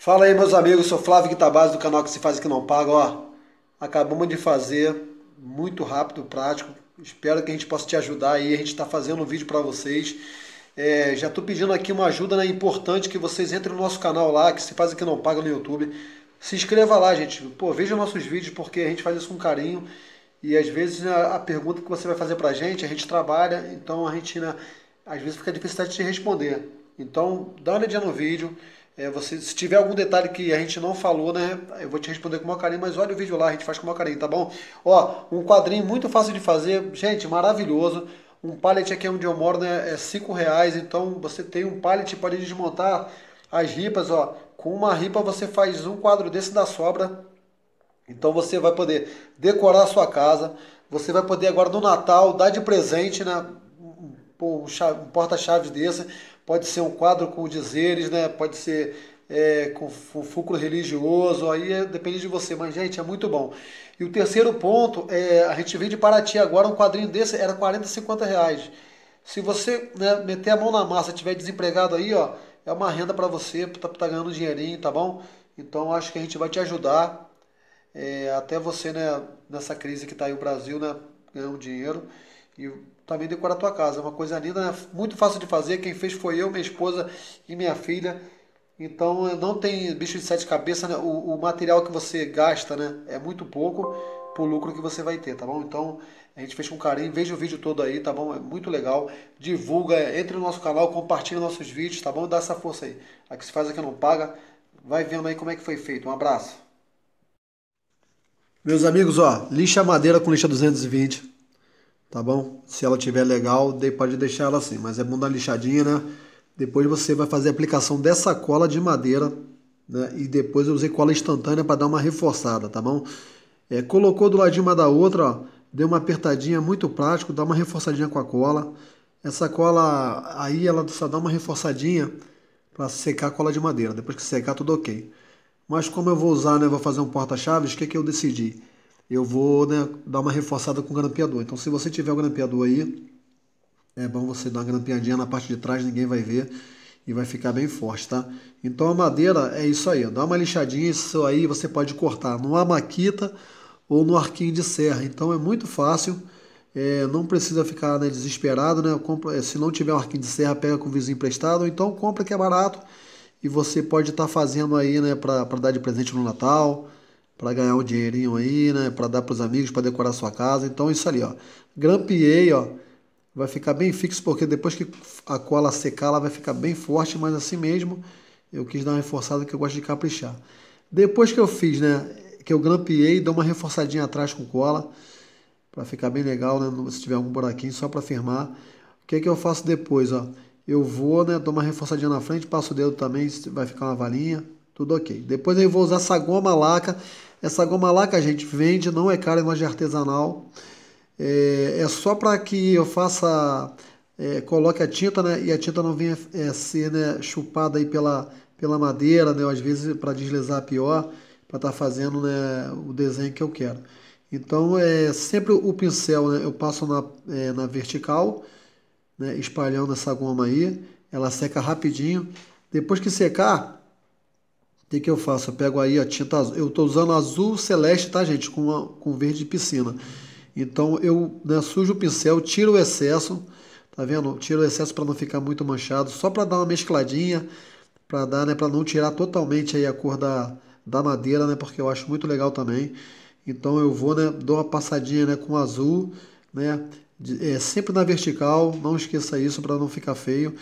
Fala aí, meus amigos, sou Flávio Guitabase do canal que se faz que não paga. Ó, acabamos de fazer, muito rápido, prático. Espero que a gente possa te ajudar aí. A gente está fazendo um vídeo para vocês. É, já estou pedindo aqui uma ajuda né, importante que vocês entrem no nosso canal lá, que se faz que não paga no YouTube. Se inscreva lá, gente. Pô, veja nossos vídeos porque a gente faz isso com carinho. E às vezes né, a pergunta que você vai fazer pra gente, a gente trabalha, então a gente, né, às vezes fica difícil de responder. Então, dá uma olhadinha no vídeo. É, você, se tiver algum detalhe que a gente não falou, né, eu vou te responder com o maior carinho, mas olha o vídeo lá, a gente faz com o maior carinho, tá bom? Ó, um quadrinho muito fácil de fazer, gente, maravilhoso. Um pallet aqui onde eu moro, né, é 5 reais, então você tem um pallet, pode desmontar as ripas, ó. Com uma ripa você faz um quadro desse da sobra. Então você vai poder decorar a sua casa, você vai poder agora no Natal dar de presente, né, um, porta-chaves desse, pode ser um quadro com dizeres, né? Pode ser é, com, fulcro religioso, aí é, depende de você, mas gente, é muito bom. E o terceiro ponto, é, a gente veio de Paraty agora, um quadrinho desse era 40, 50 reais. Se você né, meter a mão na massa, tiver desempregado aí, ó, é uma renda para você, tá, tá ganhando dinheirinho, tá bom? Então acho que a gente vai te ajudar, é, até você, né, nessa crise que tá aí o Brasil, né, ganhando dinheiro. E também decorar a tua casa. É uma coisa linda, né? muito fácil de fazer. Quem fez foi eu, minha esposa e minha filha. Então não tem bicho de sete cabeças, né? o, o, material que você gasta né? é muito pouco pro lucro que você vai ter, tá bom? Então a gente fez com carinho, veja o vídeo todo aí, tá bom? É muito legal. Divulga, entre no nosso canal, compartilha nossos vídeos, tá bom? Dá essa força aí. A que se faz aqui não paga. Vai vendo aí como é que foi feito. Um abraço. Meus amigos, ó, lixa madeira com lixa 220 tá bom? Se ela tiver legal, pode deixar ela assim, mas é bom dar lixadinha, né? Depois você vai fazer a aplicação dessa cola de madeira, né? E depois eu usei cola instantânea para dar uma reforçada, tá bom? É, colocou do ladinho uma da outra, ó, deu uma apertadinha, muito prático, dá uma reforçadinha com a cola. Essa cola aí, ela só dá uma reforçadinha para secar a cola de madeira. Depois que secar, tudo ok. Mas como eu vou usar, né, vou fazer um porta-chaves, o que, que eu decidi? Eu vou né, dar uma reforçada com o grampeador. Então, se você tiver o grampeador aí, é bom você dar uma grampeadinha na parte de trás, ninguém vai ver e vai ficar bem forte, tá? Então a madeira é isso aí, dá uma lixadinha, isso aí você pode cortar numa maquita ou no arquinho de serra. Então é muito fácil, é, não precisa ficar né, desesperado, né? É, se não tiver um arquinho de serra, pega com o vizinho emprestado, ou então compra que é barato e você pode estar tá fazendo aí, né, para dar de presente no Natal para ganhar um dinheirinho aí, né? Para dar para os amigos, para decorar sua casa. Então isso ali, ó. Grampeei, ó. Vai ficar bem fixo porque depois que a cola secar, ela vai ficar bem forte, mas assim mesmo eu quis dar uma reforçada que eu gosto de caprichar. Depois que eu fiz, né? Que eu grampeei, dou uma reforçadinha atrás com cola para ficar bem legal, né? Se tiver algum buraquinho, só para firmar. O que que eu faço depois, ó? Eu vou, né? Dou uma reforçadinha na frente, passo o dedo também, vai ficar uma valinha, tudo ok. Depois eu vou usar essa goma laca essa goma lá que a gente vende não é cara, é loja artesanal. É, é só para que eu faça, é, coloque a tinta, né? E a tinta não venha é, ser né, chupada aí pela, pela madeira, né? Às vezes para deslizar pior, para estar tá fazendo né, o desenho que eu quero. Então é sempre o pincel, né? Eu passo na, é, na vertical, né, espalhando essa goma aí. Ela seca rapidinho. Depois que secar, o que, que eu faço? Eu pego aí a tinta azul. Eu estou usando azul celeste, tá, gente? Com, uma, com verde de piscina. Então eu né, sujo o pincel, tiro o excesso, tá vendo? Tiro o excesso para não ficar muito manchado, só para dar uma mescladinha, para dar, né, para não tirar totalmente aí a cor da, da madeira, né? Porque eu acho muito legal também. Então eu vou, né, dou uma passadinha, né, com azul, né? É, sempre na vertical, não esqueça isso para não ficar feio.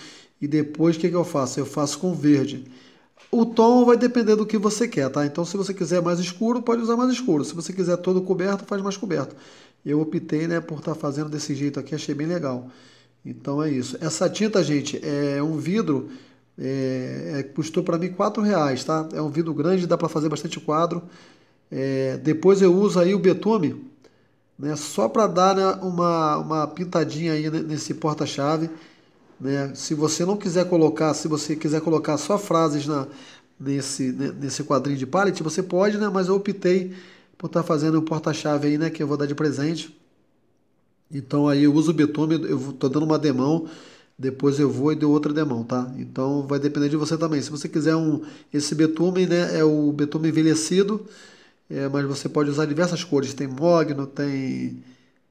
E depois o que, que eu faço? Eu faço com verde. O tom vai depender do que você quer, tá? Então, se você quiser mais escuro, pode usar mais escuro. Se você quiser todo coberto, faz mais coberto. Eu optei, né, por estar tá fazendo desse jeito aqui, achei bem legal. Então é isso. Essa tinta, gente, é um vidro, é, é, custou para mim quatro reais, tá? É um vidro grande, dá para fazer bastante quadro. É, depois eu uso aí o betume, né, só para dar né, uma, uma pintadinha aí nesse porta-chave. Né? Se você não quiser colocar, se você quiser colocar só frases na, nesse, nesse quadrinho de pallet, você pode, né? mas eu optei por estar tá fazendo um porta-chave aí, né? que eu vou dar de presente. Então aí eu uso o betume, eu estou dando uma demão depois eu vou e dou outra demão, tá? Então vai depender de você também. Se você quiser um esse betume, né, é o betume envelhecido, é, mas você pode usar diversas cores. Tem mogno, tem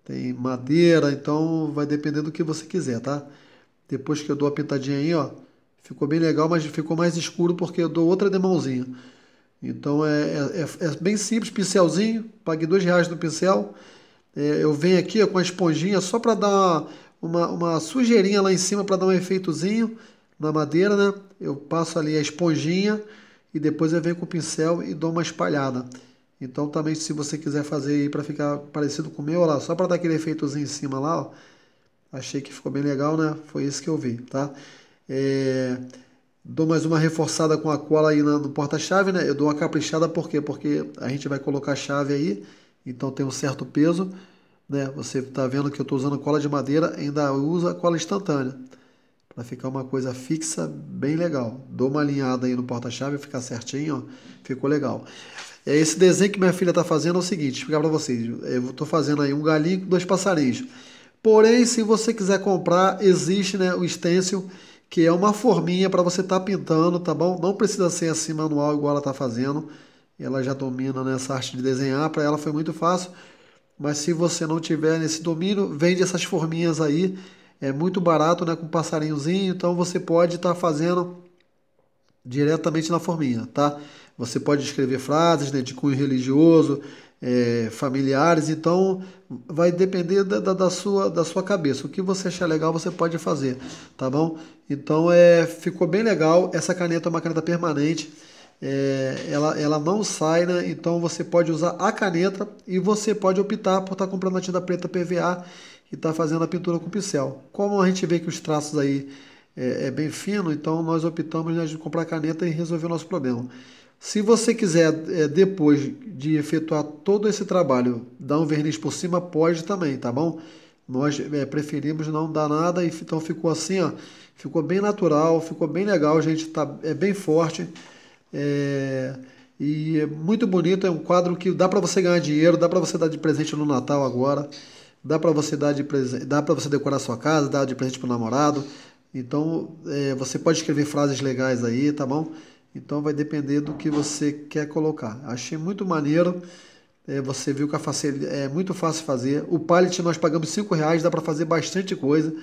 tem madeira, então vai depender do que você quiser, tá? Depois que eu dou a pintadinha aí, ó, ficou bem legal, mas ficou mais escuro porque eu dou outra demãozinha. Então é, é, é, é bem simples, pincelzinho, paguei dois reais no pincel. É, eu venho aqui ó, com a esponjinha só para dar uma, uma sujeirinha lá em cima para dar um efeitozinho na madeira, né? Eu passo ali a esponjinha e depois eu venho com o pincel e dou uma espalhada. Então também se você quiser fazer aí para ficar parecido com o meu, lá, só para dar aquele efeitozinho em cima lá, ó, achei que ficou bem legal, né? Foi isso que eu vi, tá? É, dou mais uma reforçada com a cola aí no porta-chave, né? Eu dou uma caprichada por quê? Porque a gente vai colocar a chave aí, então tem um certo peso, né? Você está vendo que eu estou usando cola de madeira, ainda usa cola instantânea para ficar uma coisa fixa, bem legal. Dou uma alinhada aí no porta-chave, ficar certinho, ó, ficou legal. É esse desenho que minha filha está fazendo é o seguinte, explicar para vocês. Eu estou fazendo aí um galinho com dois passarinhos. Porém, se você quiser comprar, existe né, o stencil, que é uma forminha para você estar tá pintando, tá bom? Não precisa ser assim manual igual ela está fazendo. Ela já domina nessa arte de desenhar, para ela foi muito fácil. Mas se você não tiver nesse domínio, vende essas forminhas aí. É muito barato, né? Com passarinhozinho. Então você pode estar tá fazendo diretamente na forminha, tá? Você pode escrever frases né, de cunho religioso, é, familiares, então vai depender da, da, da, sua, da sua cabeça. O que você achar legal você pode fazer, tá bom? Então é, ficou bem legal. Essa caneta é uma caneta permanente, é, ela, ela não sai, né? Então você pode usar a caneta e você pode optar por estar tá comprando a tinta preta PVA e estar tá fazendo a pintura com pincel. Como a gente vê que os traços aí é, é bem fino, então nós optamos né, de comprar caneta e resolver o nosso problema. Se você quiser, é, depois de efetuar todo esse trabalho, dar um verniz por cima, pode também, tá bom? Nós é, preferimos não dar nada, então ficou assim, ó, ficou bem natural, ficou bem legal, gente, tá, é bem forte. É, e é muito bonito, é um quadro que dá para você ganhar dinheiro, dá para você dar de presente no Natal agora, dá para você dar de presente, dá para você decorar sua casa, dar de presente pro namorado. Então, é, você pode escrever frases legais aí, tá bom? Então vai depender do que você quer colocar. Achei muito maneiro. É, você viu que a é muito fácil fazer. O pallet nós pagamos cinco reais, dá para fazer bastante coisa.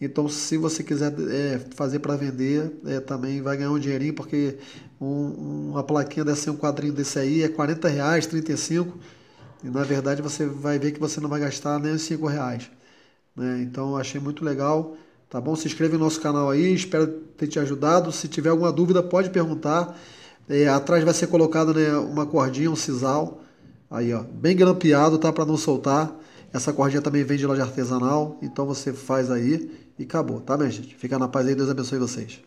Então, se você quiser é, fazer para vender, é, também vai ganhar um dinheirinho, porque um, uma plaquinha desse, um quadrinho desse aí é 40 reais, 35. E na verdade você vai ver que você não vai gastar nem os 5 reais. Né? Então, achei muito legal. Tá bom? Se inscreve no nosso canal aí, espero ter te ajudado. Se tiver alguma dúvida, pode perguntar. É, atrás vai ser colocado né, uma cordinha, um sisal. Aí, ó, bem grampeado, tá? Para não soltar. Essa cordinha também vem de loja artesanal. Então você faz aí e acabou, tá, minha gente? Fica na paz aí, Deus abençoe vocês.